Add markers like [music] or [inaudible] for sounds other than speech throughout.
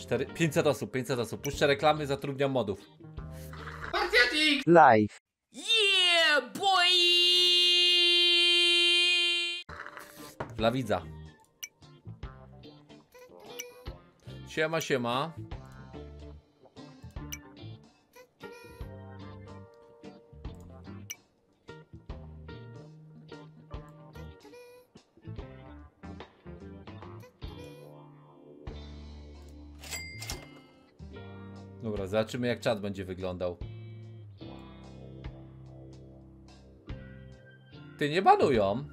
4, 500 osób, 500 osób. Puszczę reklamy, zatrudniam modów. Partiatik! Live. Yeah, boy! Dla widza. Siema, siema. Zobaczymy jak czat będzie wyglądał. Ty nie banują.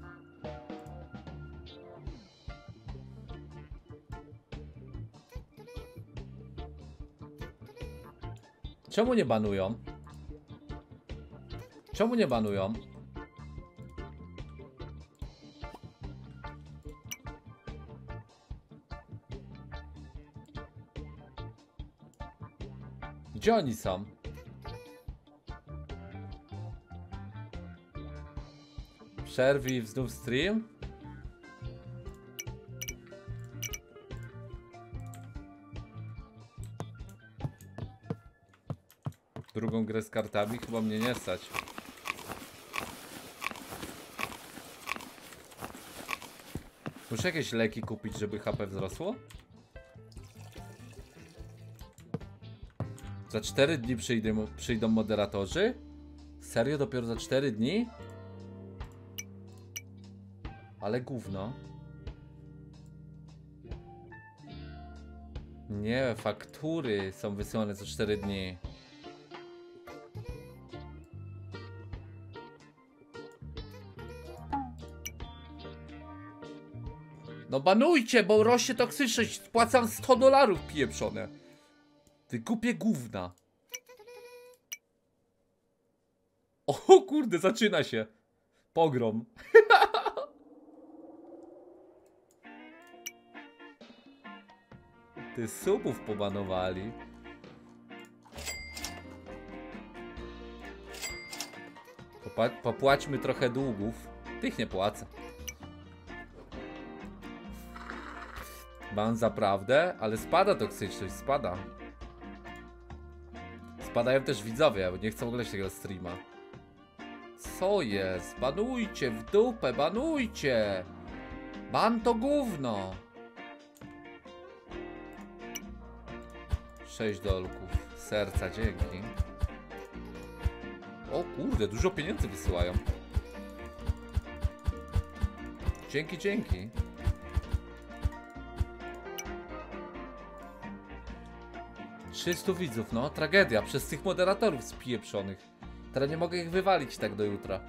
Czemu nie banują? Czemu nie banują? Gdzie oni są? Przerwij znów stream? Drugą grę z kartami chyba mnie nie stać. Muszę jakieś leki kupić, żeby HP wzrosło? Za 4 dni przyjdą, przyjdą moderatorzy? Serio? Dopiero za 4 dni? Ale gówno. Nie, faktury są wysyłane za 4 dni. No banujcie, bo rośnie toksyczność. Spłacam 100 dolarów pieprzone. Ty głupie gówna. O kurde, zaczyna się. Pogrom. Ty subów pobanowali. Popa popłaćmy trochę długów. Tych nie płacę. Ban zaprawdę, ale spada toksyczność, spada. Spadają też widzowie, nie chcą oglądać tego streama. Co jest? Banujcie w dupę, banujcie! Ban to gówno! 6 dolków. Serca, dzięki. O kurde, dużo pieniędzy wysyłają. Dzięki, dzięki. Trzystu widzów, no. Tragedia. Przez tych moderatorów spieprzonych. Teraz nie mogę ich wywalić tak do jutra.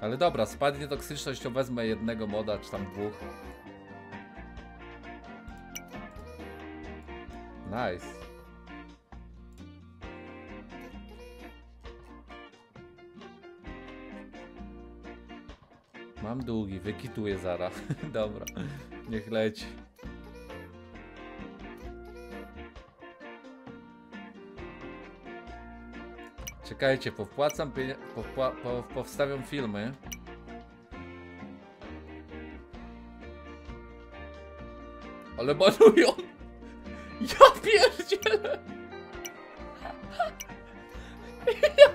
Ale dobra, spadnie toksyczność, to wezmę jednego moda, czy tam dwóch. Nice. Mam długi, wykituję zara. [laughs] Dobra, niech leci. Czekajcie, powpłacam pienie- powpła- po, powstawiam filmy. Ale banują! [laughs] Ja pierdzielę! Ja...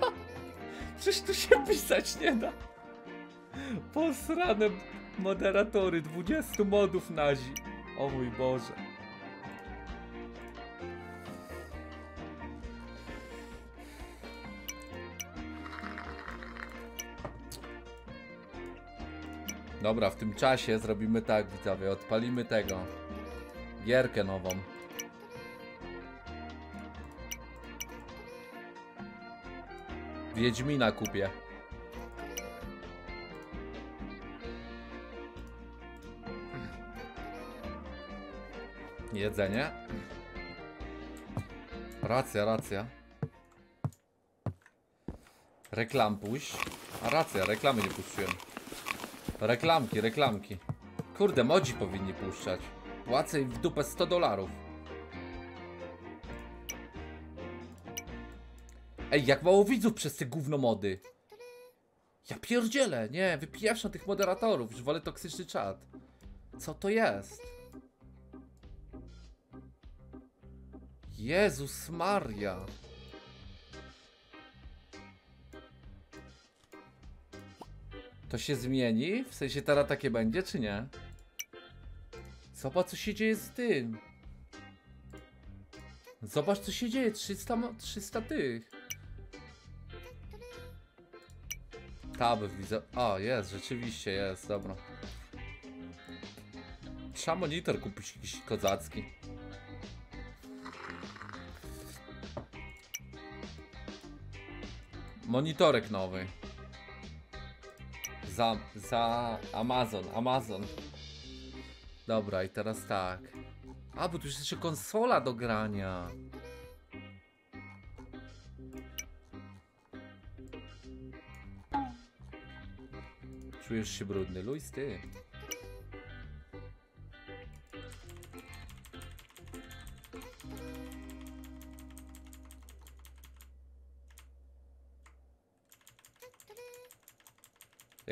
Przecież tu się pisać nie da. Posrane moderatory, 20 modów nazi. O mój Boże. Dobra, w tym czasie zrobimy tak, widzowie. Odpalimy tego. Gierkę nową. Wiedźmina kupię. Jedzenie. Racja, racja. Reklam puść. A racja, reklamy nie puściłem. Reklamki, reklamki. Kurde, modzi powinni puszczać. Płacę w dupę 100 dolarów. Ej, jak mało widzów przez te gówno mody. Ja pierdzielę, nie, wypijaszam tych moderatorów, już wolę toksyczny czat. Co to jest? Jezus Maria. To się zmieni? W sensie teraz takie będzie, czy nie? Zobacz, co się dzieje z tym. Zobacz, co się dzieje. 300, mo- 300 tych. Tab widzę. O, jest, rzeczywiście jest, dobra. Trzeba monitor kupić jakiś kozacki. Monitorek nowy. Za, za Amazon, Amazon. Dobra, i teraz tak. A, bo tu jest jeszcze konsola do grania. Czujesz się brudny, Luis, ty.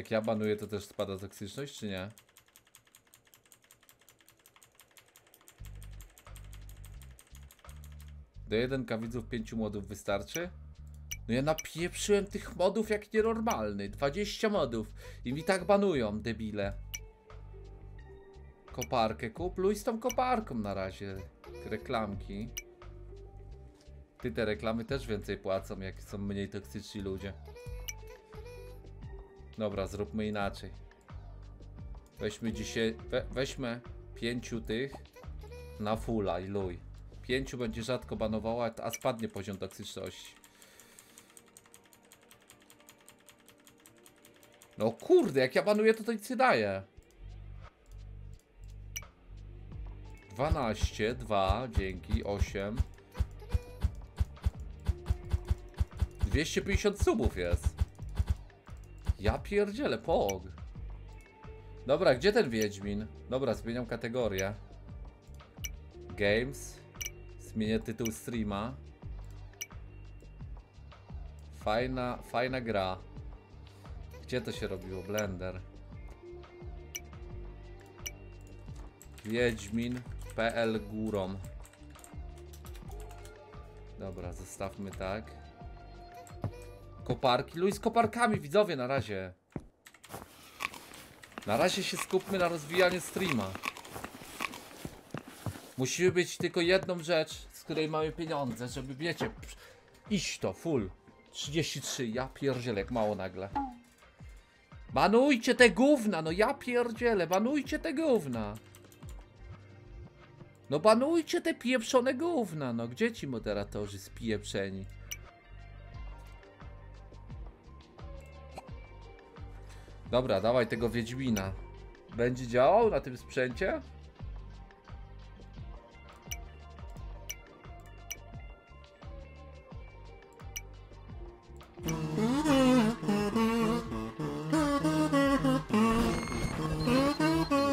Jak ja banuję, to też spada toksyczność, czy nie? Do 1k widzów 5 modów wystarczy? No ja napieprzyłem tych modów jak nienormalny. 20 modów. I mi tak banują, debile. Koparkę kup. Luj z tą koparką na razie. Reklamki. Ty te reklamy też więcej płacą, jak są mniej toksyczni ludzie. Dobra, zróbmy inaczej. Weźmy dzisiaj. We, weźmy pięciu tych na fulla i luj. Pięciu będzie rzadko banowała, a spadnie poziom toksyczności. No kurde, jak ja banuję, to to nic nie daje. 12, 2, dzięki, 8. 250 subów jest. Ja pierdzielę, pog. Dobra, gdzie ten Wiedźmin? Dobra, zmieniam kategorię. Games. Zmienię tytuł streama. Fajna, fajna gra. Gdzie to się robiło? Blender. Wiedźmin PL górą. Dobra, zostawmy tak. Koparki. Luis z koparkami, widzowie, na razie. Na razie się skupmy na rozwijaniu streama. Musimy być tylko jedną rzecz, z której mamy pieniądze, żeby wiecie, iść to, full. 33, ja pierdzielę, jak mało nagle. Banujcie te gówna, no ja pierdzielę, banujcie te gówna. No banujcie te pieprzone gówna, no gdzie ci moderatorzy spieprzeni? Dobra, dawaj tego Wiedźmina. Będzie działał na tym sprzęcie?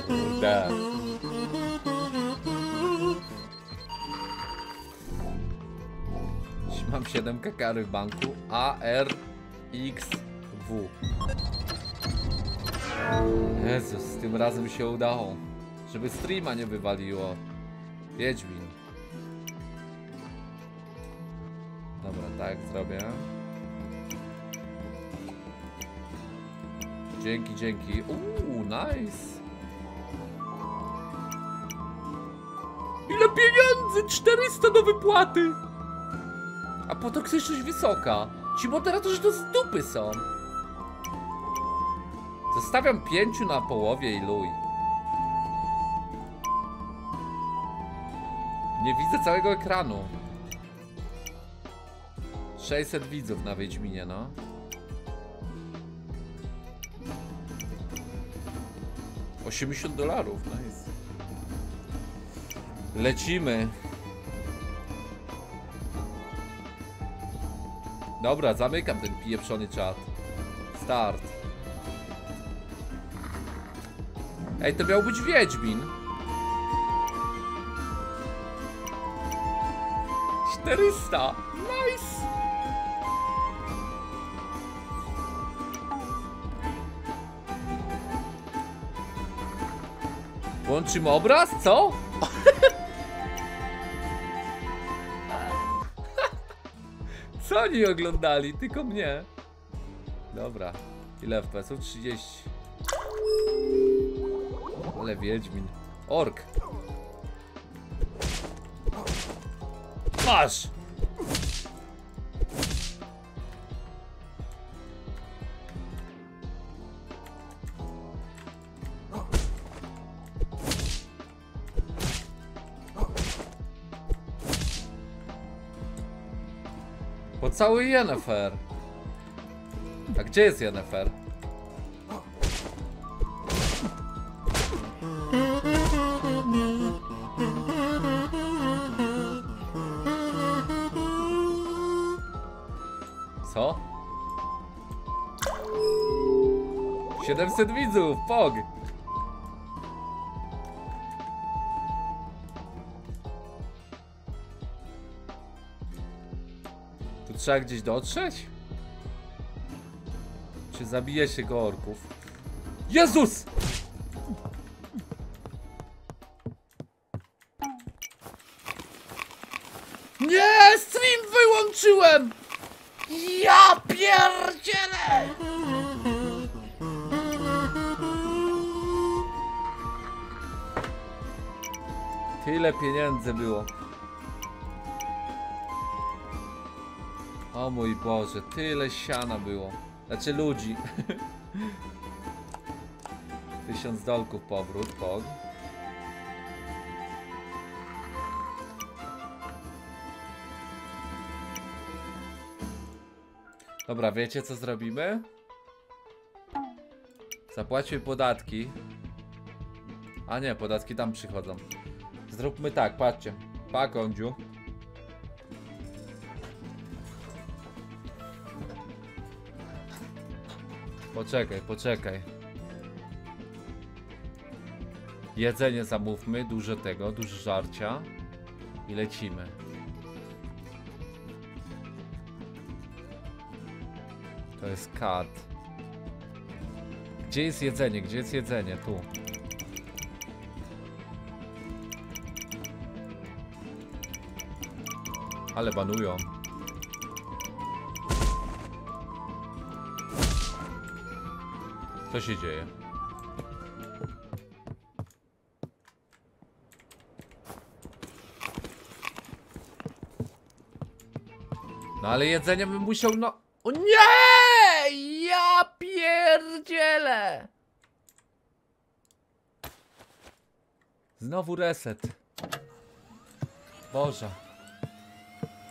Kurde. Mam 7 kakary w banku. A, R, X, W. Jezus, tym razem się udało. Żeby streama nie wywaliło. Wiedźmin. Dobra, tak zrobię. Dzięki, dzięki. Uuu, nice. Ile pieniędzy? 400 do wypłaty. A po toksyczność wysoka. Ci moderatorzy to z dupy są. Zostawiam pięciu na połowie i luj. Nie widzę całego ekranu. 600 widzów na Wiedźminie, no. Osiemdziesiąt dolarów, nice. Lecimy. Dobra, zamykam ten pieprzony czat. Start. Ej, to miał być Wiedźmin. 400. Nice. Włączymy obraz? Co? Co oni oglądali? Tylko mnie. Dobra. Ile FPS-ów? 30. Ale Wiedźmin. Ork. Masz! Pocałuj Yennefer. A gdzie jest Yennefer? 700 widzów, pog! Tu trzeba gdzieś dotrzeć? Czy zabije się go orków? Jezus! Tyle pieniędzy było. O mój Boże, tyle siana było. Znaczy ludzi. [laughs] Tysiąc dolków powrót, pog. Dobra, wiecie co zrobimy? Zapłaćmy podatki. A nie, podatki tam przychodzą. Zróbmy tak, patrzcie. Pa, kądziu. Poczekaj, poczekaj. Jedzenie zamówmy, dużo tego, dużo żarcia. I lecimy. To jest kat. Gdzie jest jedzenie? Gdzie jest jedzenie? Tu. Ale banują. Co się dzieje? No ale jedzenie bym musiał, no... O nie! Ja pierdzielę! Znowu reset. Boże.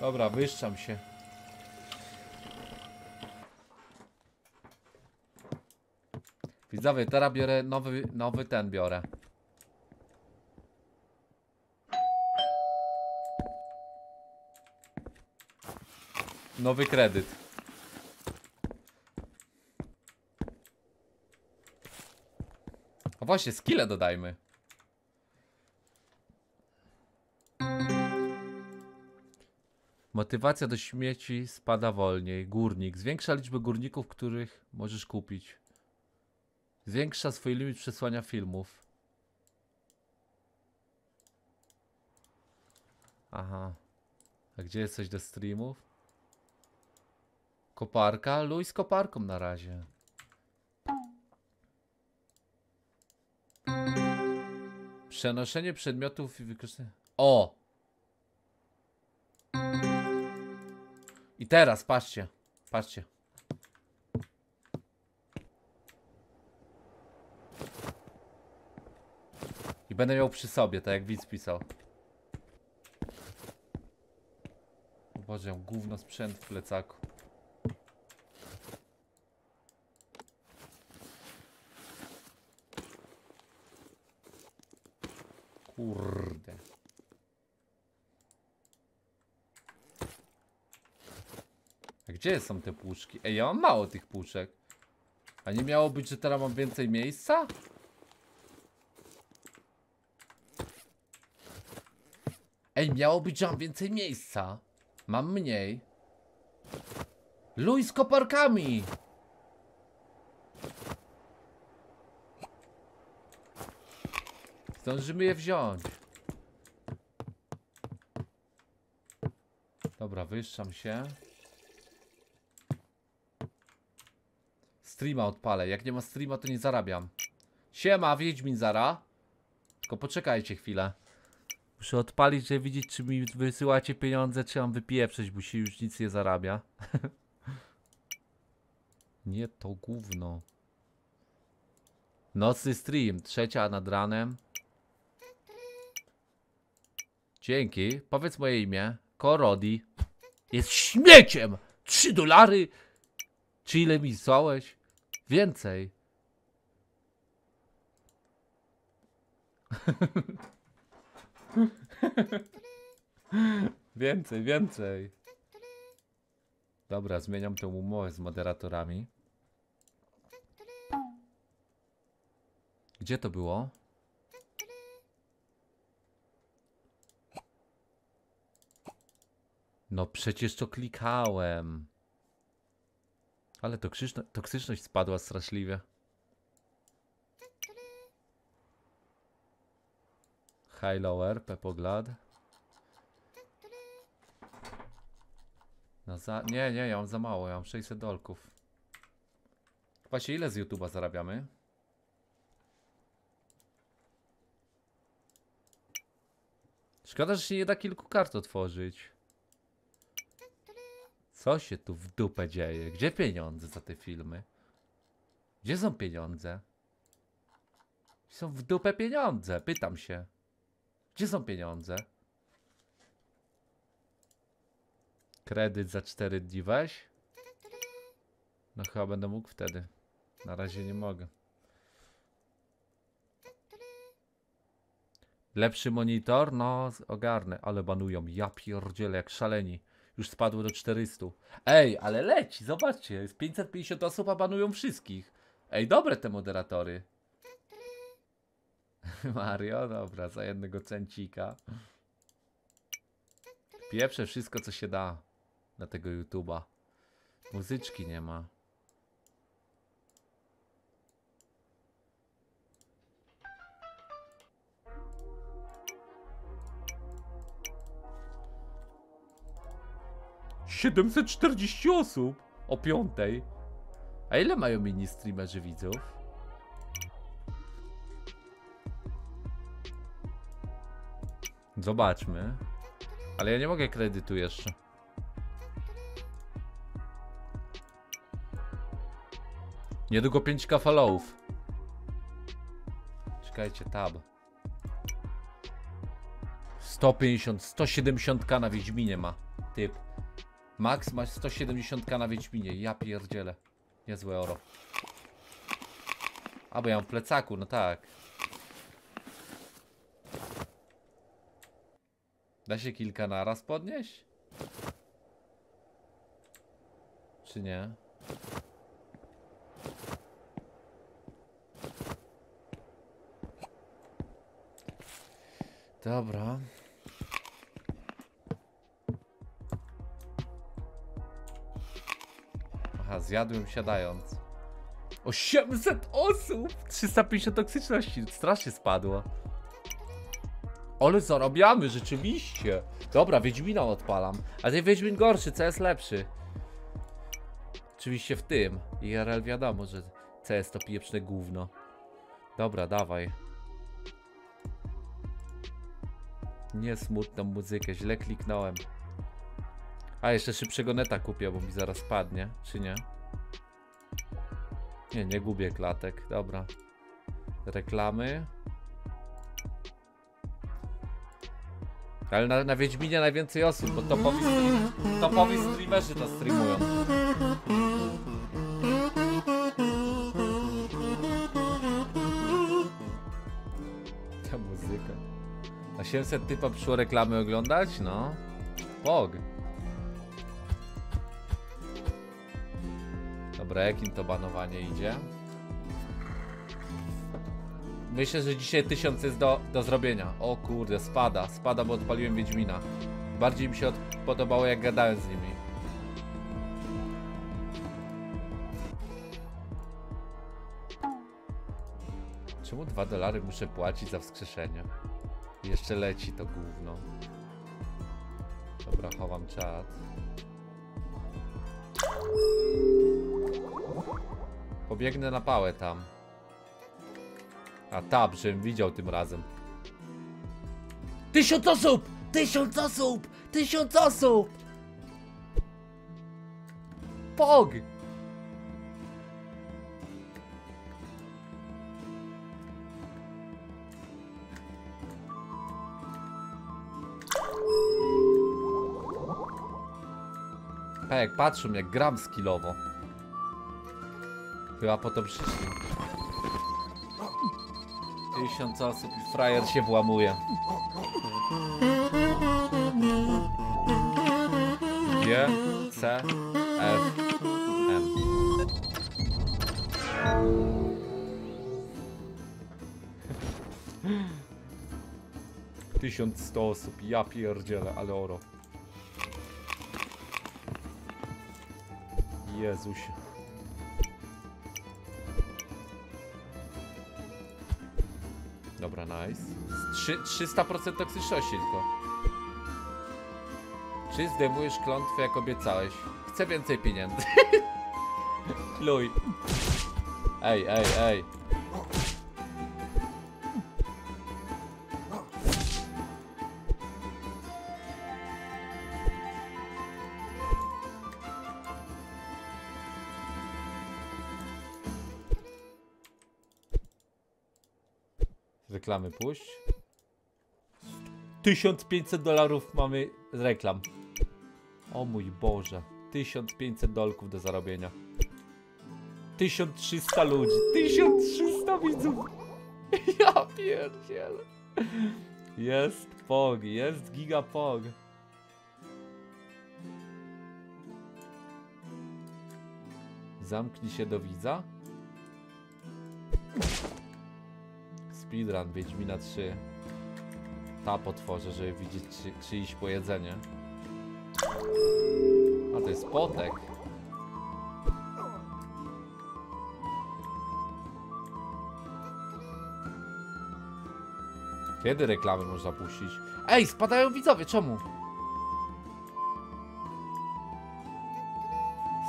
Dobra, wyszczam się. Widzowie, teraz biorę nowy, nowy ten biorę. Nowy kredyt. A właśnie, skille dodajmy. Motywacja do śmieci spada wolniej. Górnik. Zwiększa liczbę górników, których możesz kupić. Zwiększa swój limit przesłania filmów. Aha. A gdzie jest coś do streamów? Koparka? Luj z koparką na razie. Przenoszenie przedmiotów i wykorzystanie. O! I teraz, patrzcie. Patrzcie. I będę miał przy sobie, tak jak widz pisał. Boże, gówno sprzęt w plecaku. Kurde. A gdzie są te puszki? Ej, ja mam mało tych puszek. A nie miało być, że teraz mam więcej miejsca? Ej, miało być, że mam więcej miejsca. Mam mniej. Luj z koparkami! Zdążymy je wziąć. Dobra, wyszczam się. Streama odpalę. Jak nie ma streama, to nie zarabiam. Siema, Wiedźmin Zara. Tylko poczekajcie chwilę. Muszę odpalić, żeby widzieć, czy mi wysyłacie pieniądze, czy mam wypieprzeć, bo się już nic nie zarabia. [laughs] nie to gówno. Nocny stream, trzecia nad ranem. Dzięki. Powiedz moje imię. Korodi. Jest śmieciem! 3 dolary! Czy ile mi zsłałeś? Więcej. [laughs] więcej, więcej. Dobra, zmieniam tę umowę z moderatorami. Gdzie to było? No przecież to klikałem. Ale toksyczno, toksyczność spadła straszliwie. High lower, Pepoglad. No za... Nie, nie, ja mam za mało, ja mam 600 dolków. Właśnie ile z YouTube'a zarabiamy? Szkoda, że się nie da kilku kart otworzyć. Co się tu w dupę dzieje? Gdzie pieniądze za te filmy? Gdzie są pieniądze? Są w dupę pieniądze, pytam się. Gdzie są pieniądze? Kredyt za 4 dni weź? No chyba będę mógł wtedy. Na razie nie mogę. Lepszy monitor? No, ogarnę, ale banują. Ja pierdzielę, jak szaleni. Już spadło do 400. Ej, ale leci, zobaczcie. Jest 550 osób, a banują wszystkich. Ej, dobre te moderatory. [laughs] Mario, dobra, za jednego cencika. Pieprze wszystko, co się da na tego YouTube'a. Muzyczki nie ma. Siedemset czterdzieści osób o piątej. A ile mają mini streamerzy widzów? Zobaczmy. Ale ja nie mogę kredytu jeszcze. Niedługo 5k followów. Czekajcie, tab. 150, 170k na Wiedźminie ma. Typ. Max ma 170k na Wiedźminie. Ja pierdzielę. Niezłe oro. A bo ja mam w plecaku, no tak. Da się kilka naraz podnieść? Czy nie? Dobra. Zjadłem siadając. 800 osób! 350 toksyczności, strasznie spadło. Ale zarabiamy, rzeczywiście. Dobra, Wiedźmina odpalam. A ten Wiedźmin gorszy, CS lepszy. Oczywiście w tym. IRL wiadomo, że CS to pieprzne gówno. Dobra, dawaj. Nie smutną muzykę, źle kliknąłem. A, jeszcze szybszego neta kupię, bo mi zaraz padnie, czy nie? Nie, nie gubię klatek, dobra. Reklamy. Ale na, na Wiedźminie najwięcej osób, bo topowi, topowi streamerzy to streamują. Ta muzyka. 800 typa przyszło reklamy oglądać? No. Pog. Jakim to banowanie idzie? Myślę, że dzisiaj 1000 jest do, do zrobienia. O kurde, spada, spada, bo odpaliłem Wiedźmina. Bardziej mi się od, podobało jak gadałem z nimi. Czemu 2 dolary muszę płacić za wskrzeszenie? Jeszcze leci to gówno. Dobra, chowam czat. Pobiegnę na pałę tam. A tab, żebym widział tym razem. Tysiąc osób! Tysiąc osób! Tysiąc osób! Pog! Pek, patrzą jak gram skillowo. Chyba po to przyszli. Tysiąc osób i frajer się włamuje. G, C, F, M. Tysiąc sto osób, ja pierdzielę, ale oro. Jezuś. Trzy- 300% toksyczności tylko. Czy zdejmujesz klątwę jak obiecałeś? Chcę więcej pieniędzy. [laughs] Luj. Ej, ej, ej. Reklamy puść. 1500 dolarów mamy z reklam. O mój Boże. 1500 dolków do zarobienia. 1300 ludzi. 1300 widzów. [laughs] Ja pierdzielę. Jest POG, jest Giga POG. Zamknij się do widza. Speedrun Wiedźmina 3. Tap otworzę, żeby widzieć czy, czy iść po jedzenie. A to jest potek. Kiedy reklamy można puścić? Ej, spadają widzowie, czemu?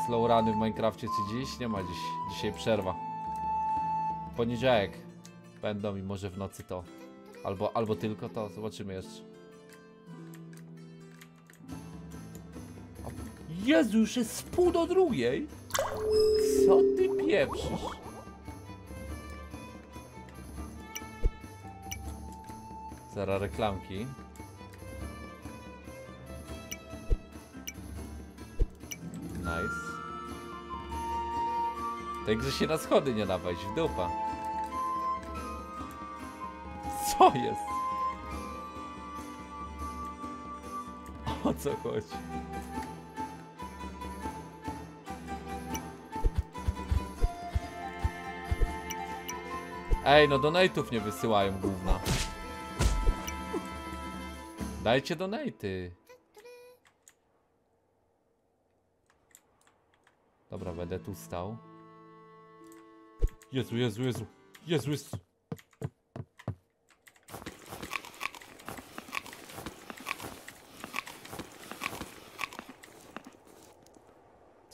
Slow runy w Minecrafcie czy dziś? Nie ma dziś. Dzisiaj przerwa. Poniedziałek. Będą i może w nocy to. Albo, albo tylko to. Zobaczymy jeszcze. Jezu, już jest z pół do drugiej. Co ty pieprzysz? Zara reklamki. Nice. Tej grze się na schody nie dawać, w dupa. Co jest? O co chodzi? Ej, no donate'ów nie wysyłają gówna. Dajcie donate'y. Dobra, będę tu stał. Jezu, Jezu, Jezu. Jezu, Jezu.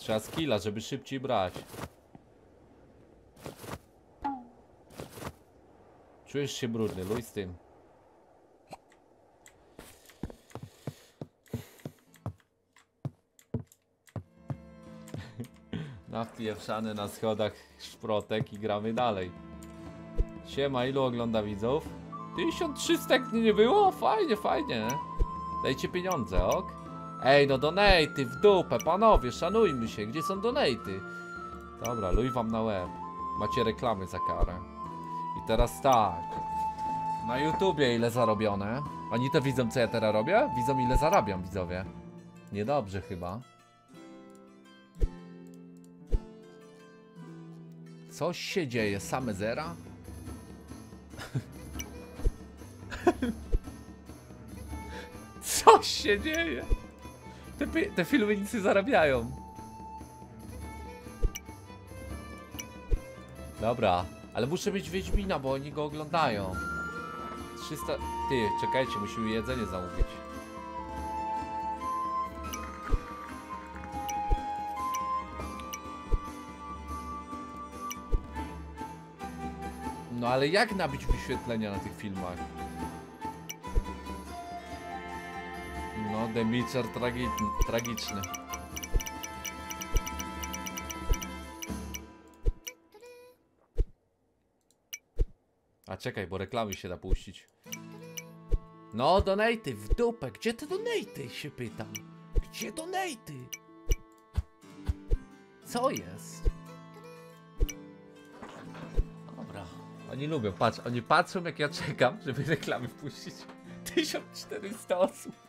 Trzeba skilla, żeby szybciej brać. Czujesz się brudny, luj z tym. [laughs] Nawpiewszany na schodach szprotek i gramy dalej. Siema, ilu ogląda widzów? 1300 jak nie było? Fajnie, fajnie. Dajcie pieniądze, ok? Ej, no donaty w dupę, panowie, szanujmy się. Gdzie są donaty? Dobra, luj wam na łeb. Macie reklamy za karę. I teraz tak. Na YouTubie ile zarobione? Oni to widzą, co ja teraz robię? Widzą, ile zarabiam, widzowie. Niedobrze chyba. Coś się dzieje, same zera? [laughs] Coś się dzieje! Te, te filmy nic nie zarabiają. Dobra, ale muszę mieć Wiedźmina, bo oni go oglądają. 300... Ty, czekajcie, musimy jedzenie zamówić. No ale jak nabić wyświetlenia na tych filmach? Demicer tragi tragiczny. A czekaj, bo reklamy się da puścić. No, donaty w dupę. Gdzie te donaty się pytam? Gdzie donaty? Co jest? Dobra. Oni lubią, patrz, oni patrzą jak ja czekam, żeby reklamy wpuścić. [laughs] 1400 osób.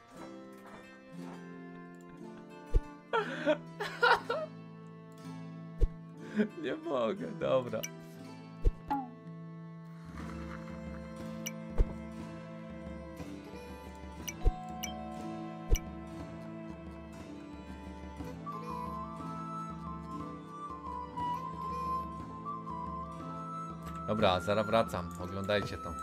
[laughs] Nie mogę, dobra. Dobra, zaraz wracam. Oglądajcie to.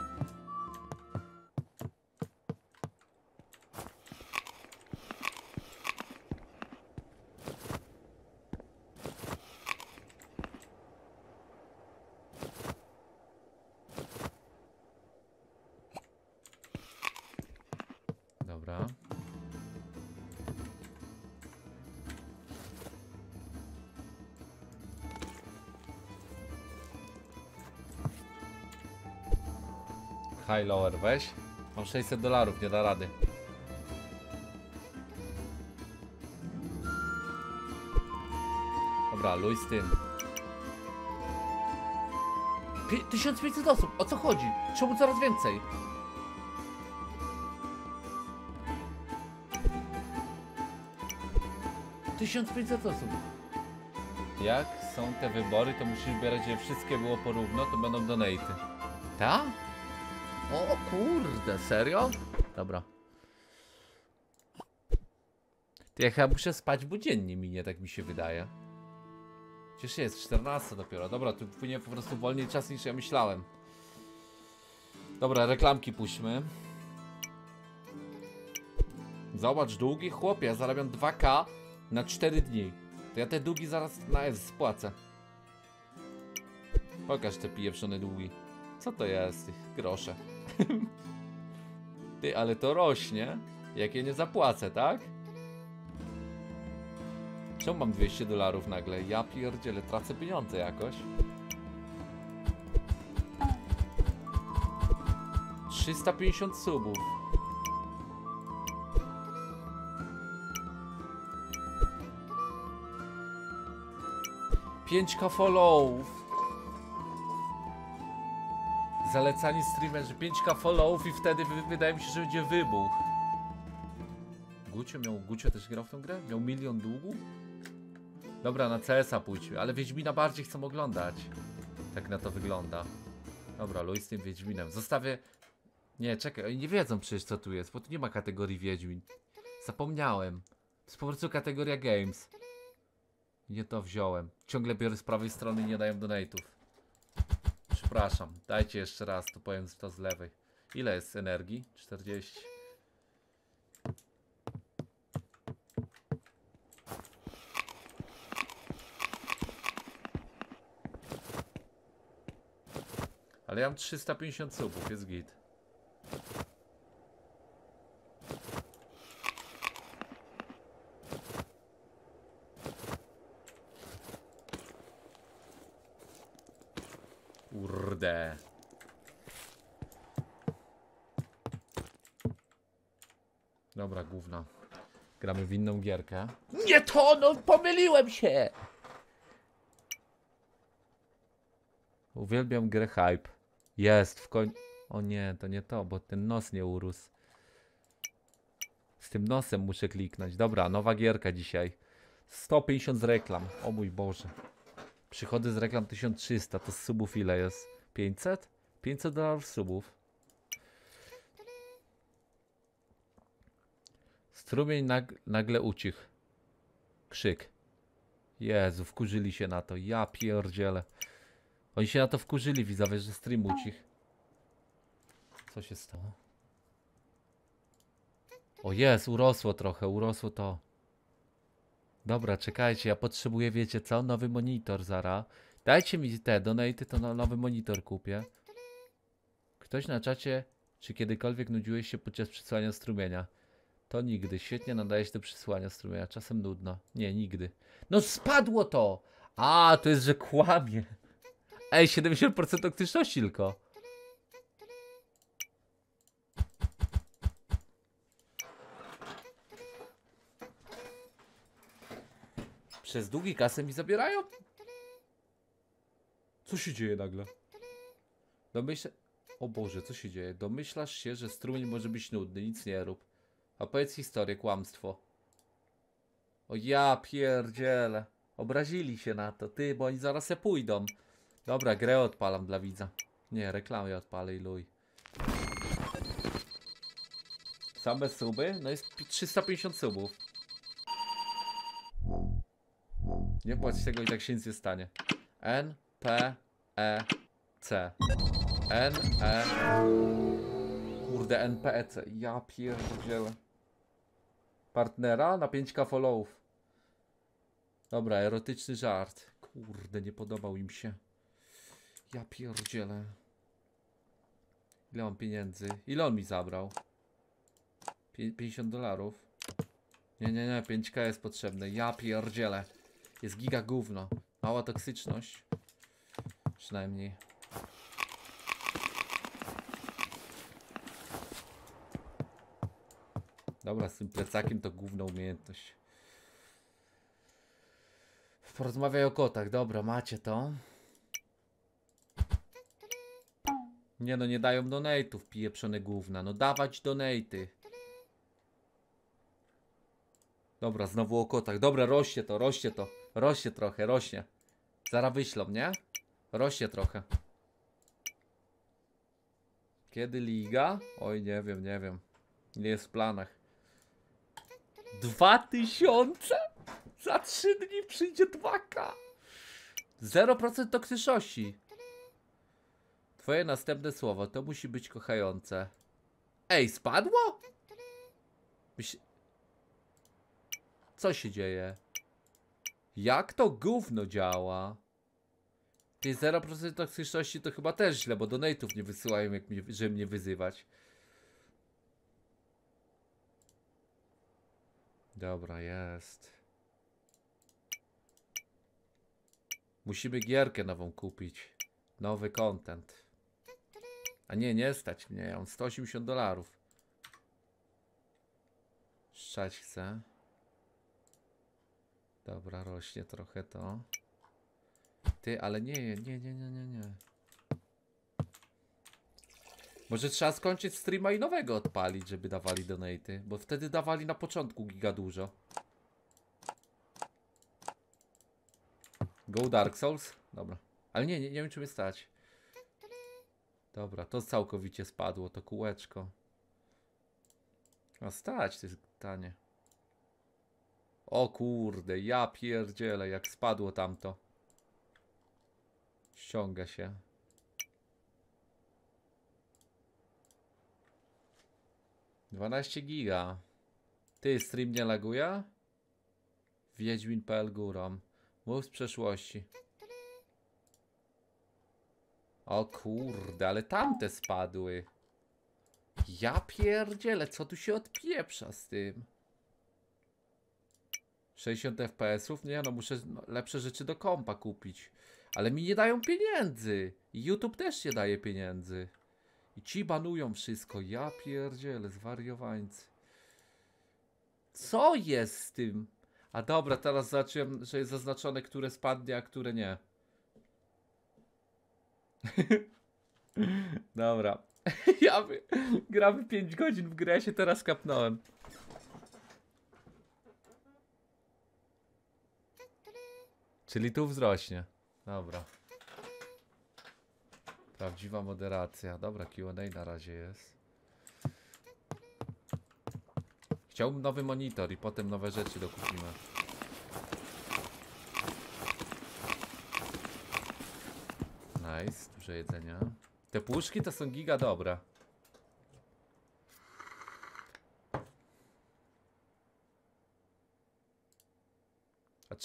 High lower weź. Mam 600 dolarów, nie da rady. Dobra, luj z tym. Pi- 1500 osób, o co chodzi? Czemu coraz więcej? Tysiąc pięćset osób. Jak są te wybory, to musisz wybierać, żeby wszystkie było porówno, to będą donaty. Ta? O kurde, serio? Dobra. To ja chyba muszę spać, bo dziennie minie, tak mi się wydaje. Przecież jest 14 dopiero. Dobra, tu płynie po prostu wolniej czas niż ja myślałem. Dobra, reklamki puśćmy. Zobacz, długi chłopie, ja zarabiam 2k na 4 dni. To ja te długi zaraz na S spłacę. Pokaż te pieprzone długi. Co to jest? Grosze. [laughs] Ty, ale to rośnie. Jak je nie zapłacę, tak? Czemu mam 200 dolarów nagle? Ja pierdzielę, tracę pieniądze jakoś. 350 subów. Pięćka followów. Zalecani streamerzy 5k followów i wtedy wy, wydaje mi się, że będzie wybuch. Gucio miał, Gucio też grał w tą grę? Miał milion długu? Dobra, na CS-a pójdźmy, ale Wiedźmina bardziej chcę oglądać. Tak na to wygląda. Dobra, Luis z tym Wiedźminem. Zostawię... Nie, czekaj, oni nie wiedzą przecież co tu jest, bo tu nie ma kategorii Wiedźmin. Zapomniałem. To jest po prostu kategoria Games. Nie to wziąłem. Ciągle biorę z prawej strony i nie daję donate'ów. Przepraszam, dajcie jeszcze raz, to powiem to z lewej. Ile jest energii? 40. Ale ja mam 350 subów, jest git. Kurde. Dobra, gówna. Gramy w inną gierkę. Nie to, no pomyliłem się! Uwielbiam grę Hype. Jest, w końcu... O nie, to nie to, bo ten nos nie urósł. Z tym nosem muszę kliknąć. Dobra, nowa gierka dzisiaj. 150 z reklam. O mój Boże. Przychody z reklam 1300. To z subów ile jest? 500? 500 dolarów subów. Strumień nag nagle ucichł. Krzyk. Jezu, wkurzyli się na to. Ja pierdzielę. Oni się na to wkurzyli, widzowie, że stream ucichł. Co się stało? O jest, urosło trochę, urosło to. Dobra, czekajcie, ja potrzebuję, wiecie co? Nowy monitor zara. Dajcie mi te donaty, to no, nowy monitor kupię. Ktoś na czacie, czy kiedykolwiek nudziłeś się podczas przysłania strumienia? To nigdy. Świetnie nadaje się do przysłania strumienia. Czasem nudno. Nie, nigdy. No spadło to! A, to jest, że kłamie. Ej, 70% toksyczności tylko. Przez długi kasę mi zabierają? Co się dzieje nagle? Domyśl... O Boże, co się dzieje? Domyślasz się, że strumień może być nudny, nic nie rób. A powiedz historię, kłamstwo. O ja pierdzielę. Obrazili się na to, ty, bo oni zaraz se pójdą. Dobra, grę odpalam dla widza. Nie, reklamy odpalę i luj. Same suby? No jest pi- 350 subów. Nie płać tego i tak się nic nie stanie. N, P, E, C. N, E. Kurde, N, P, E, C. Ja pierdzielę. Partnera na 5k followów. Dobra, erotyczny żart. Kurde, nie podobał im się. Ja pierdzielę. Ile mam pieniędzy? Ile on mi zabrał? Pię- 50 dolarów. Nie, nie, nie, 5k jest potrzebne. Ja pierdzielę. Jest giga gówno. Mała toksyczność. Przynajmniej. Dobra, z tym plecakiem to główna umiejętność. Porozmawiaj o kotach. Dobra, macie to. Nie no, nie dają donate'ów, pieprzone gówna. No dawać donate'y. Dobra, znowu o kotach. Dobra, rośnie to, rośnie to. Rośnie trochę, rośnie. Zaraz wyślą, nie? Rośnie trochę. Kiedy liga? Oj, nie wiem, nie wiem. Nie jest w planach. Dwa tysiące? Za trzy dni przyjdzie 2K. 0% toksyczności. Twoje następne słowo to musi być kochające. Ej, spadło? Co się dzieje? Jak to gówno działa? Tej 0% toksyczności to chyba też źle, bo donate'ów nie wysyłają, jak mnie, żeby mnie wyzywać. Dobra, jest. Musimy gierkę nową kupić. Nowy content. A nie, nie stać mnie. Mam 180 dolarów. Szczać chcę. Dobra, rośnie trochę to. Ty, ale nie, nie, nie, nie, nie, nie. Może trzeba skończyć streama i nowego odpalić, żeby dawali donaty, bo wtedy dawali na początku giga dużo. Go Dark Souls? Dobra. Ale nie, nie, nie wiem czy mnie stać. Dobra, to całkowicie spadło, to kółeczko. A stać, to jest tanie. O kurde, ja pierdzielę, jak spadło tamto. Ściąga się. Dwanaście giga. Ty, stream nie laguje? Wiedźmin.pl górą. Mów z przeszłości. O kurde, ale tamte spadły. Ja pierdzielę, co tu się odpieprza z tym? 60 FPS-ów? Nie no, muszę lepsze rzeczy do kompa kupić. Ale mi nie dają pieniędzy. YouTube też nie daje pieniędzy. I ci banują wszystko. Ja pierdzielę, zwariowańcy. Co jest z tym? A dobra, teraz zobaczyłem, że jest zaznaczone, które spadnie, a które nie. [laughs] dobra. [laughs] ja by... gramy 5 godzin w grę, się teraz kapnąłem. Czyli tu wzrośnie. Dobra. Prawdziwa moderacja. Dobra, QA na razie jest. Chciałbym nowy monitor i potem nowe rzeczy dokupimy. Nice, dużo jedzenia. Te puszki to są giga dobre.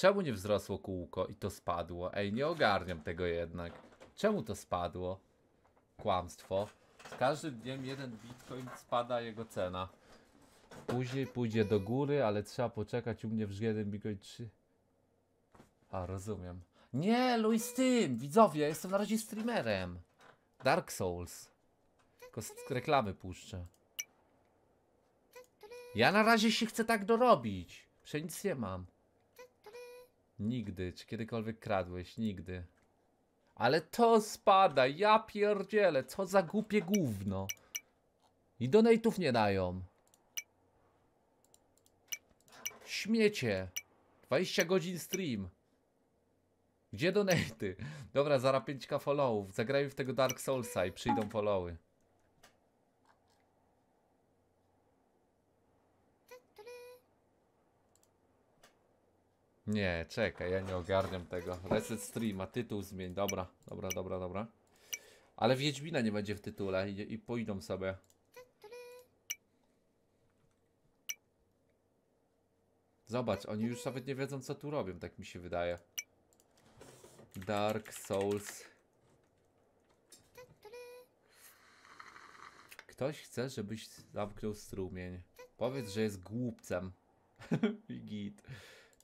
Czemu nie wzrosło kółko i to spadło? Ej, nie ogarniam tego jednak. Czemu to spadło? Kłamstwo. Z każdym dniem jeden bitcoin spada jego cena. Później pójdzie do góry, ale trzeba poczekać u mnie w jeden bitcoin 3. A, rozumiem. Nie, Luis tym, widzowie, jestem na razie streamerem. Dark Souls. Tylko reklamy puszczę. Ja na razie się chcę tak dorobić. Przecież nic nie mam. Nigdy. Czy kiedykolwiek kradłeś? Nigdy. Ale to spada, ja pierdzielę, co za głupie gówno. I donate'ów nie dają. Śmiecie. 20 godzin stream. Gdzie donate'y? Dobra, zaraz 5k followów. Zagrajmy w tego Dark Soulsa i przyjdą followy. Nie, czekaj, ja nie ogarniam tego. Reset streama, tytuł zmień. Dobra, dobra, dobra, dobra. Ale Wiedźmina nie będzie w tytule i, i pójdą sobie. Zobacz, oni już nawet nie wiedzą co tu robią, tak mi się wydaje. Dark Souls. Ktoś chce, żebyś zamknął strumień. Powiedz, że jest głupcem. [laughs] Git.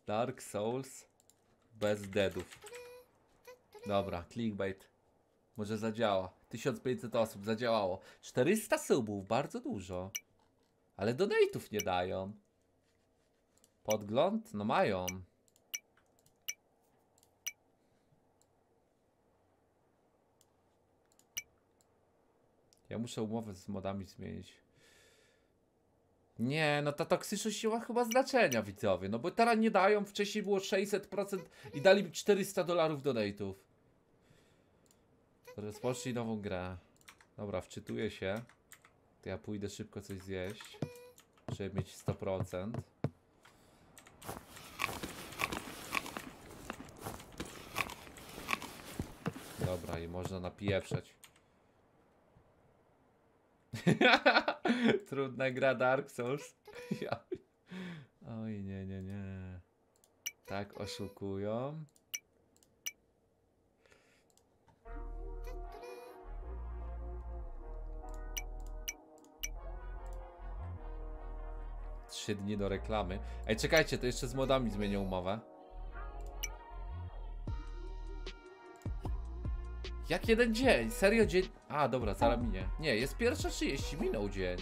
Dark Souls bez deadów. Dobra, clickbait. Może zadziała. 1500 osób zadziałało. 400 subów, bardzo dużo. Ale donate'ów nie dają. Podgląd? No mają. Ja muszę umowę z modami zmienić. Nie, no ta toksyczność nie ma chyba znaczenia, widzowie. No bo teraz nie dają, wcześniej było 600% i dali mi 400 dolarów donate'ów. Rozpocznij nową grę. Dobra, wczytuję się. To ja pójdę szybko coś zjeść. Żeby mieć 100%. Dobra, i można napieprzać. [laughs] Trudna gra Dark Souls. [laughs] Oj, nie, nie, nie. Tak oszukują. Trzy dni do reklamy. Ej, czekajcie, to jeszcze z modami zmienię umowę. Jak jeden dzień? Serio dzień? A, dobra, zaraz minie. Nie, jest pierwsza 30, minął dzień.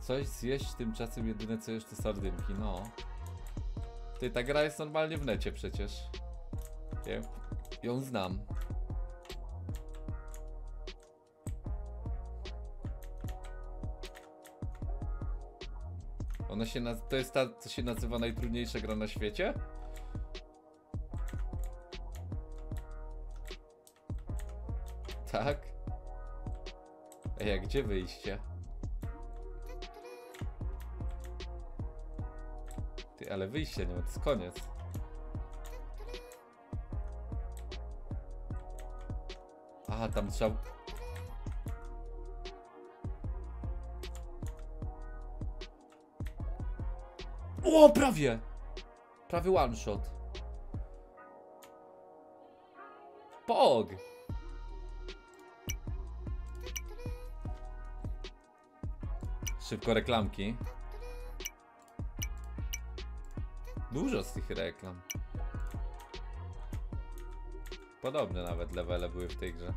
Coś zjeść tymczasem jedyne co jeszcze sardynki, no. Ty, ta gra jest normalnie w necie przecież. Ją znam. Ona się to jest ta, co się nazywa najtrudniejsza gra na świecie? Tak? Ej, a gdzie wyjście? Ty, ale wyjścia nie ma, to jest koniec. A, tam trzeba... O, prawie! Prawie one shot. Pog! Szybko reklamki. Dużo z tych reklam. Podobne nawet levele były w tej grze.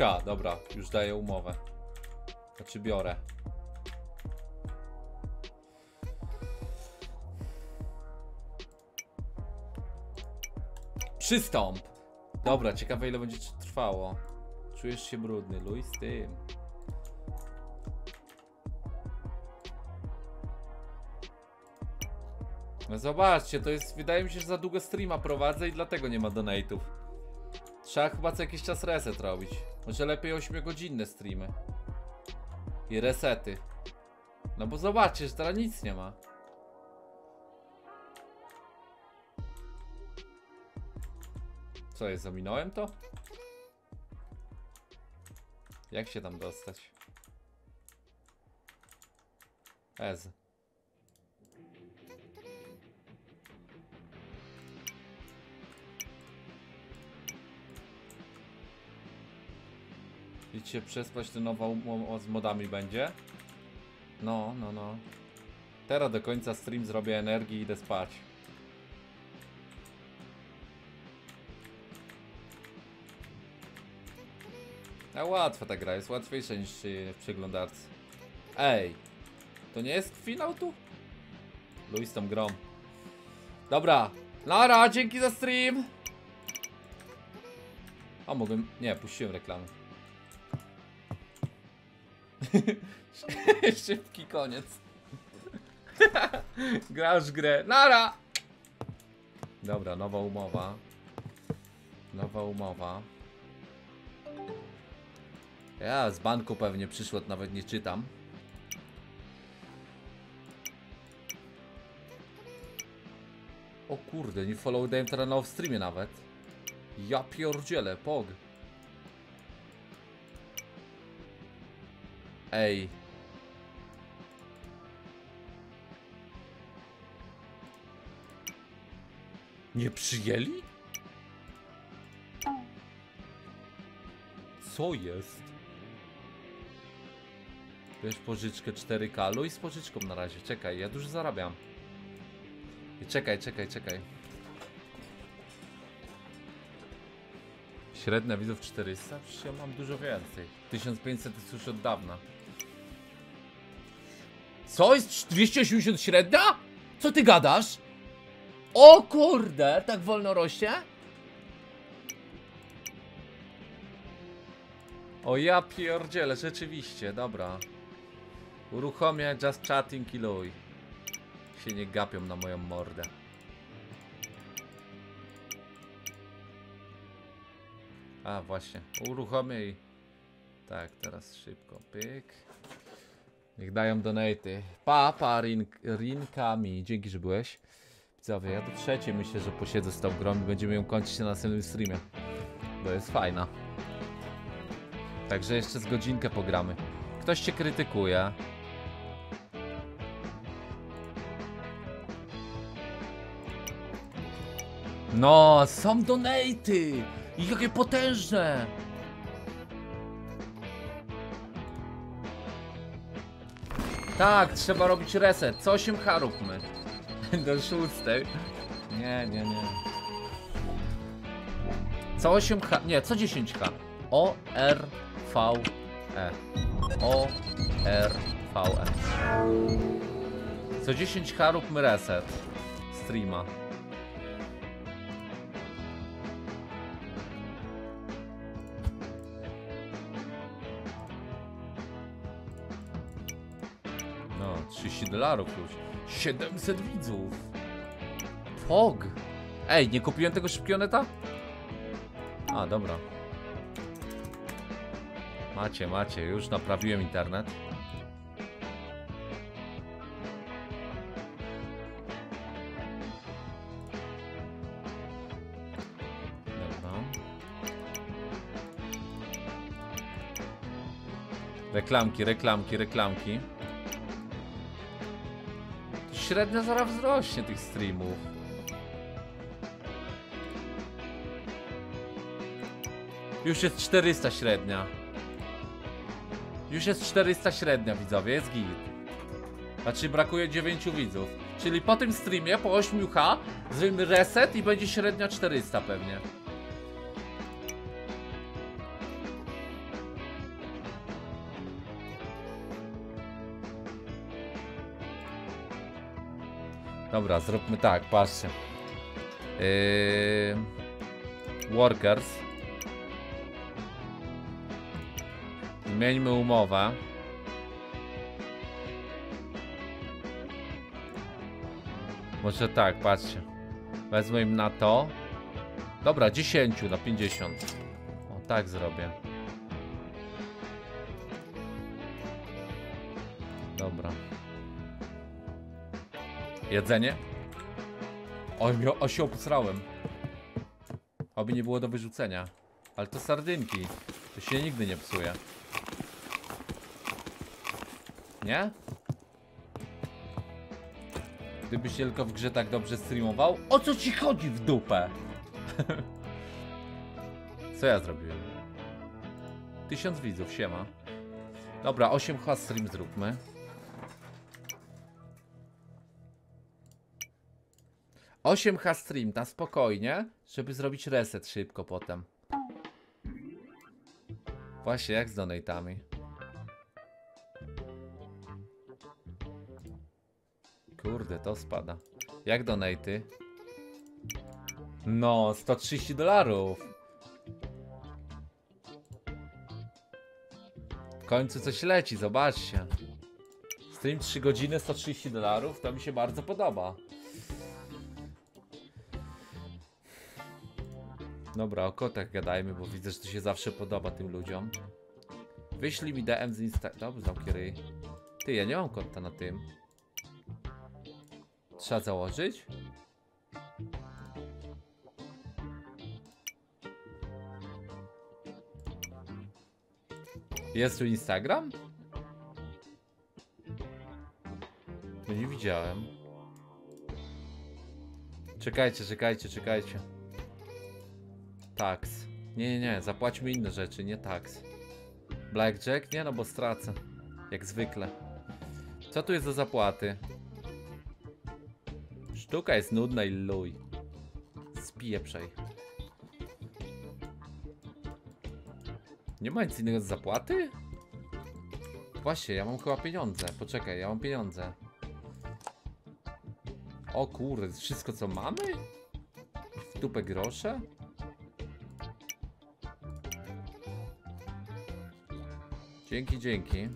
K dobra, już daję umowę. Znaczy biorę. Przystąp! Dobra, ciekawe ile będzie trwało. Czujesz się brudny, Luis, z tym. No zobaczcie, to jest, wydaje mi się, że za długo streama prowadzę i dlatego nie ma donate'ów. Trzeba chyba co jakiś czas reset robić. Może lepiej 8-godzinne streamy. I resety. No bo zobaczcie, że teraz nic nie ma. Co jest, zaminąłem to? Jak się tam dostać? Ez. Widzicie, przespać to nowa z modami będzie? No, no, no. Teraz do końca stream zrobię energii i idę spać. A łatwa ta gra, jest łatwiejsza niż w przeglądarce. Ej, to nie jest finał tu? Luis tą grą. Dobra, Lara, dzięki za stream! A mogłem... Nie, puściłem reklamy. [laughs] Szybki koniec. [laughs] Grasz grę. Nara! Dobra, nowa umowa. Nowa umowa. Ja z banku pewnie przyszło, nawet nie czytam. O kurde, nie followdałem teraz na streamie nawet. Ja pierdzielę, pog. Ej. Nie przyjęli? Co jest? Bierz pożyczkę 4K, Luj z pożyczką na razie, czekaj, ja dużo zarabiam. I czekaj, czekaj, czekaj. Średnia widzów 400? Przecież ja mam dużo więcej. 1500 jest już od dawna. Co jest 280 średnia? Co ty gadasz? O kurde, tak wolno rośnie? O ja pierdzielę, rzeczywiście, dobra. Uruchomię Just Chatting i luj. Się nie gapią na moją mordę. A właśnie, uruchomię i... Tak, teraz szybko, pyk. Niech dają donaty. Pa, pa, rink, rinkami. Dzięki, że byłeś. Widzowie, ja do trzeciej myślę, że posiedzę z tą grą i będziemy ją kończyć na następnym streamie. Bo jest fajna. Także jeszcze z godzinkę pogramy. Ktoś cię krytykuje. No, są donaty! I jakie potężne! Tak, trzeba robić reset. Co 8H róbmy. [laughs] Do szóstej. Nie, nie, nie. Co 8H? Nie, co 10H? O, R, V, E. O, R, V, E. Co 10H róbmy reset. Streama. Dolarów już. 700 widzów. Pog. Ej, nie kupiłem tego szybkiego neta? A, dobra. Macie, macie, już naprawiłem internet. Reklamki, reklamki, reklamki. Średnia zaraz wzrośnie tych streamów. Już jest 400 średnia. Już jest 400 średnia widzowie, jest git. Znaczy brakuje 9 widzów. Czyli po tym streamie, po 8H, zrobimy reset i będzie średnia 400 pewnie. Dobra, zróbmy tak, patrzcie. Yy... Workers. Zmieńmy umowę. Może tak, patrzcie. Wezmę im na to. Dobra, 10 na 50. O, tak zrobię. Dobra. Jedzenie? Mi- o się obsrałem. Oby nie było do wyrzucenia. Ale to sardynki. To się nigdy nie psuje. Nie? Gdybyś tylko w grze tak dobrze streamował, o co ci chodzi w dupę? [laughs] co ja zrobiłem? Tysiąc widzów, siema. Dobra, 8 H stream zróbmy. Osiem H stream na spokojnie, żeby zrobić reset szybko potem. Właśnie jak z donatami. Kurde, to spada. Jak donaty? No, 130 dolarów. W końcu coś leci, zobaczcie. Stream 3 godziny, 130 dolarów, to mi się bardzo podoba. Dobra, o kotach gadajmy, bo widzę, że to się zawsze podoba tym ludziom. Wyślij mi DM z Insta... Dobrze, zamknij ryj. Ty, ja nie mam konta na tym. Trzeba założyć? Jest tu Instagram? No nie widziałem. Czekajcie, czekajcie, czekajcie. Tax. Nie, nie, nie, zapłaćmy inne rzeczy, nie tax. Blackjack? Nie, no bo stracę. Jak zwykle. Co tu jest do zapłaty? Sztuka jest nudna i luj. Spieprzaj. Nie ma nic innego do zapłaty? Właśnie, ja mam chyba pieniądze. Poczekaj, ja mam pieniądze. O kurde, wszystko co mamy? W dupę grosze? Dzięki, dzięki.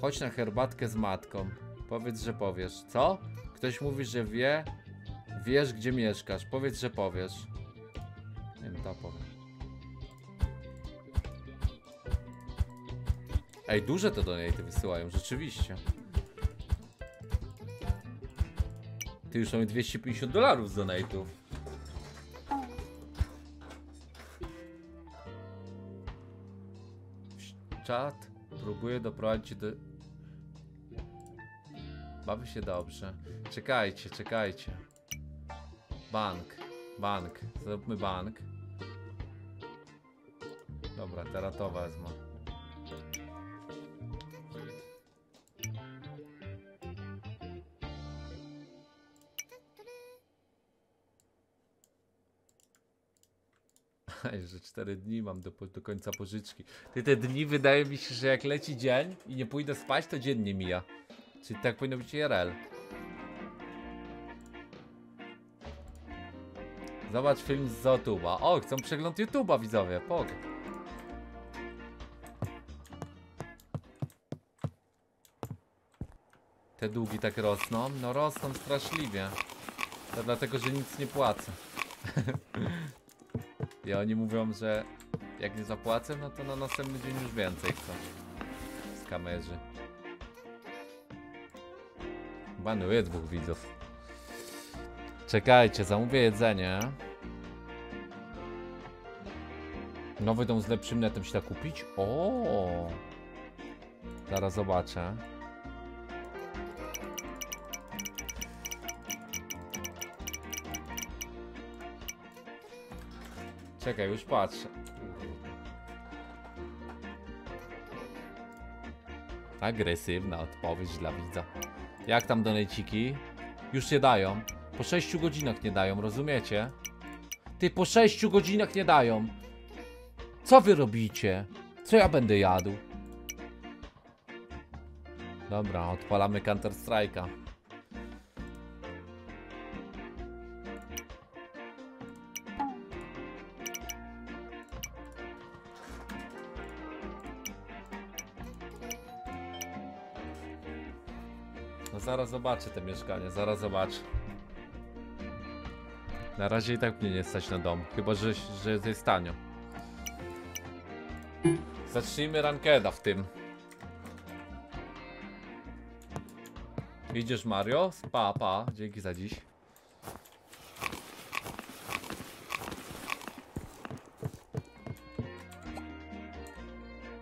Chodź na herbatkę z matką. Powiedz, że powiesz. Co? Ktoś mówi, że wie. Wiesz, gdzie mieszkasz. Powiedz, że powiesz. Nie wiem, to powiem. Ej, duże te donaty wysyłają, rzeczywiście. Ty już mamy 250 dolarów z donatów. Czat próbuje doprowadzić do... Bawi się dobrze. Czekajcie, czekajcie. Bank. Bank. Zróbmy bank. Dobra, teraz to wezmę. Że 4 dni mam do, do końca pożyczki. Ty te dni wydaje mi się, że jak leci dzień i nie pójdę spać, to dzień nie mija. Czyli tak powinno być IRL. Zobacz film z YouTube'a. O, chcą przegląd YouTube'a, widzowie. Pog. Te długi tak rosną? No rosną straszliwie. To dlatego, że nic nie płacę. [laughs] I oni mówią, że jak nie zapłacę, no to na następny dzień już więcej chcą. Z kamerzy. Banuję dwóch widzów. Czekajcie, zamówię jedzenie. Nowy dom z lepszym netem się da kupić? O! Zaraz zobaczę. Czekaj, już patrzę. Agresywna odpowiedź dla widza. Jak tam doneciki? Już nie dają. Po 6 godzinach nie dają, rozumiecie? Ty, po 6 godzinach nie dają. Co wy robicie? Co ja będę jadł? Dobra, odpalamy Counter Strike'a. Zaraz zobaczę te mieszkanie, zaraz zobaczę. Na razie i tak mnie nie stać na dom. Chyba, że, że jest tanio. Zacznijmy rankeda w tym. Idziesz Mario? Pa, pa. Dzięki za dziś.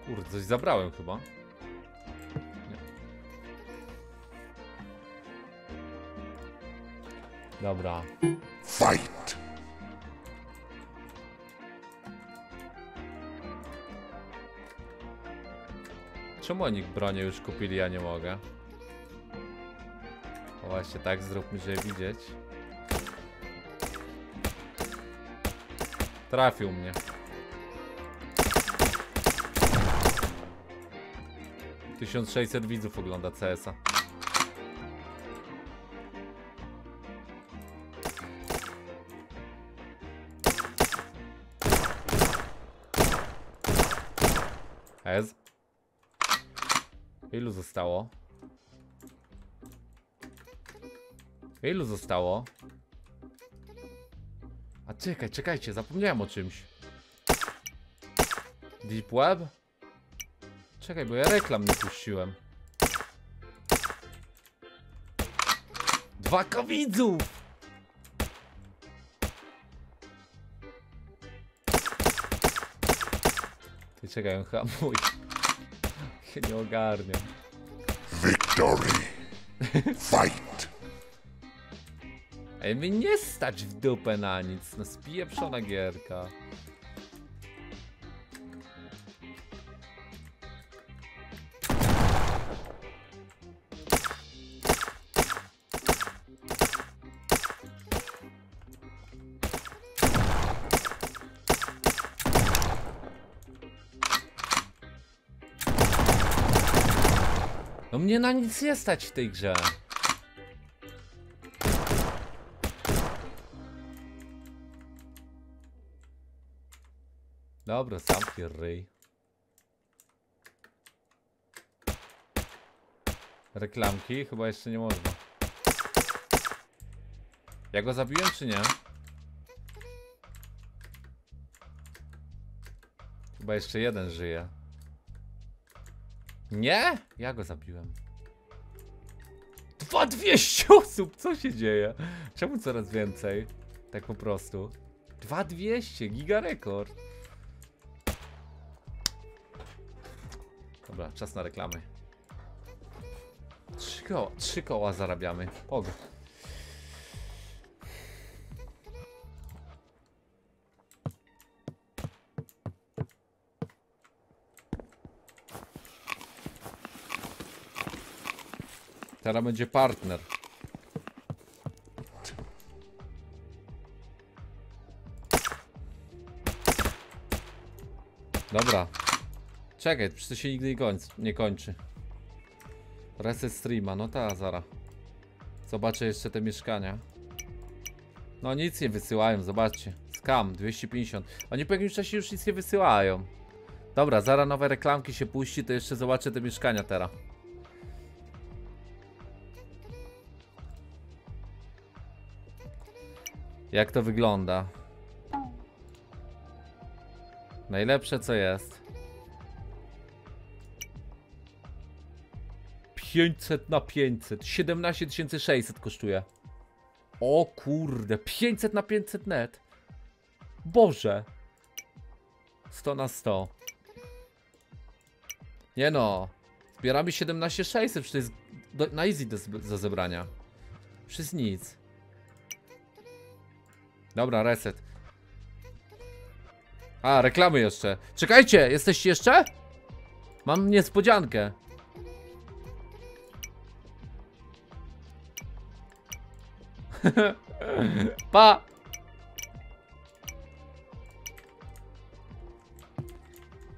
Kurde, coś zabrałem chyba. Dobra. Fight! Czemu oni bronię już kupili, ja nie mogę? O właśnie tak zróbmy, żeby widzieć. Trafił mnie. Tysiąc sześćset widzów ogląda CS-a. Ilu zostało? A czekaj, czekajcie, zapomniałem o czymś. Deep Web? Czekaj, bo ja reklam nie puściłem. Dwa widzów! Ty czekaj, hamuj. Ja nie ogarniam. Victory! [laughs] Fight! Ej, mnie nie stać w dupę na nic. No spieprzona gierka. No mnie na nic nie stać w tej grze. Dobra, zamknij ryj. Reklamki? Chyba jeszcze nie można. Ja go zabiłem czy nie? Chyba jeszcze jeden żyje. Nie? Ja go zabiłem. 2200 osób! Co się dzieje? Czemu coraz więcej? Tak po prostu. 2200, giga rekord. Czas na reklamy. Trzy koła, trzy koła zarabiamy. Pog. Teraz będzie partner. Czekaj, przecież to się nigdy nie, kończy. Reset streama, no ta, zara. Zobaczę jeszcze te mieszkania. No nic nie wysyłają, zobaczcie. Scam, 250. Oni po jakimś czasie już nic nie wysyłają. Dobra, zara nowe reklamki się puści, to jeszcze zobaczę te mieszkania teraz. Jak to wygląda? Najlepsze co jest. 500 na 500. 17 600 kosztuje. O kurde, 500 na 500 net. Boże. 100 na 100. Nie no. Zbieramy 17 600, przecież to jest na easy do, do zebrania. Przez nic. Dobra, reset. A, reklamy jeszcze. Czekajcie, jesteście jeszcze? Mam niespodziankę. [laughs] pa!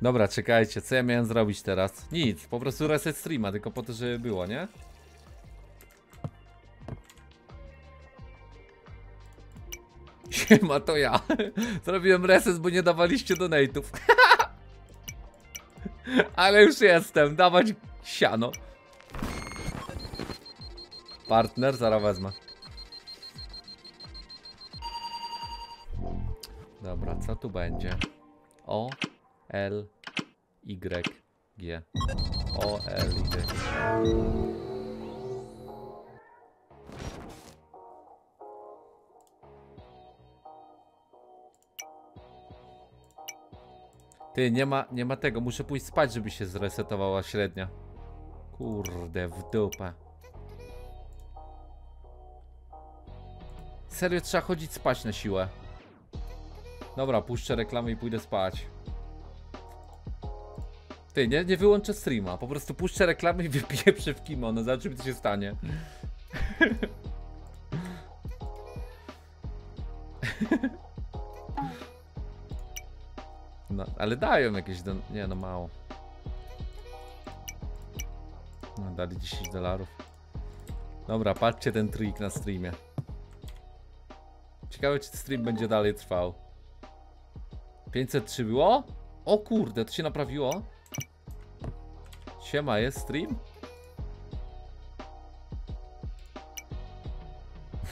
Dobra, czekajcie, co ja miałem zrobić teraz? Nic, po prostu reset streama, tylko po to, żeby było, nie? [laughs] Siema, to ja. [laughs] Zrobiłem reset, bo nie dawaliście donate'ów. Ale już jestem, dawać siano. Partner, zaraz wezmę. Tu będzie? O, L, Y, G. O, L, Y. Ty, nie ma, nie ma tego. Muszę pójść spać, żeby się zresetowała średnia. Kurde, w dupę. Serio, trzeba chodzić spać na siłę. Dobra, puszczę reklamę i pójdę spać. Ty, nie, nie wyłączę streama. Po prostu puszczę reklamy i [laughs] wypiję w kimono. Zobaczymy, co się stanie. [laughs] No, ale dają jakieś don... Nie, no mało. No, dali 10 dolarów. Dobra, patrzcie ten trik na streamie. Ciekawe, czy stream będzie dalej trwał. 503 było? O kurde, to się naprawiło. Siema, jest stream?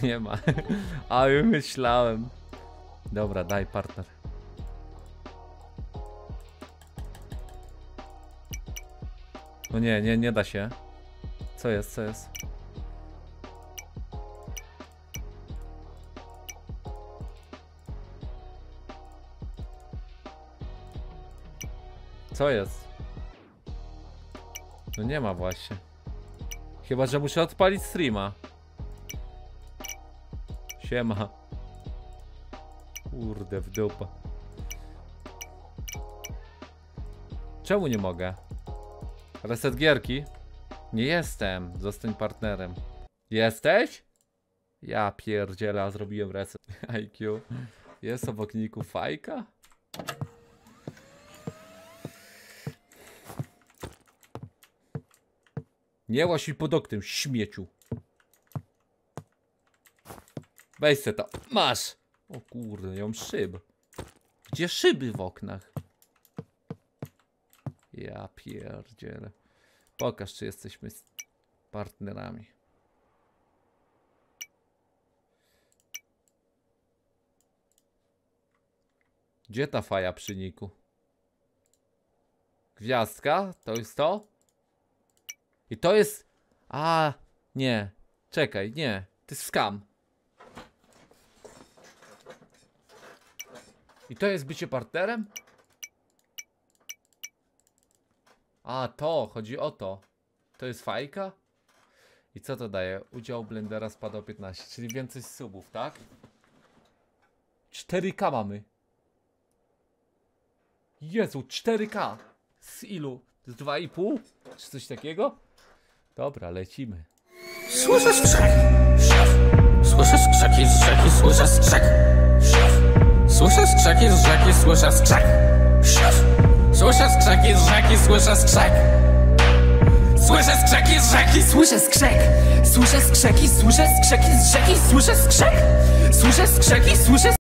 [laughs] Nie ma. [laughs] A myślałem. Dobra, daj partner. No nie, nie, nie da się. Co jest, co jest? Co jest? No nie ma właśnie. Chyba, że muszę odpalić streama. Siema. Kurde, w dupę. Czemu nie mogę? Reset gierki? Nie jestem. Zostań partnerem. Jesteś? Ja pierdziela, zrobiłem reset. [laughs] IQ. Jest obok niku fajka? Nie łaś pod oknem, śmieciu. Weź se to. Masz! O kurde, mam szyb. Gdzie szyby w oknach? Ja pierdzielę. Pokaż, czy jesteśmy partnerami. Gdzie ta faja przy niku? Gwiazdka? To jest to? I to jest... A, nie. Czekaj, nie. To jest skam. I to jest bycie partnerem? A, to, chodzi o to. To jest fajka? I co to daje? Udział Blendera spada o 15, czyli więcej subów, tak? 4K mamy. Jezu, 4K. Z ilu? Z 2,5? Czy coś takiego? Dobra, lecimy. Słyszę skrzek. Słyszę skrzeki z rzeki, słyszę skrzek. Słyszę skrzeki z rzeki, słyszę skrzek. Słyszę skrzeki z rzeki, słyszę skrzek. Słyszę skrzeki z rzeki, słyszę skrzek. Słyszę skrzeki, słyszę skrzeki z rzeki, słyszę skrzek. Słyszę skrzeki, słyszę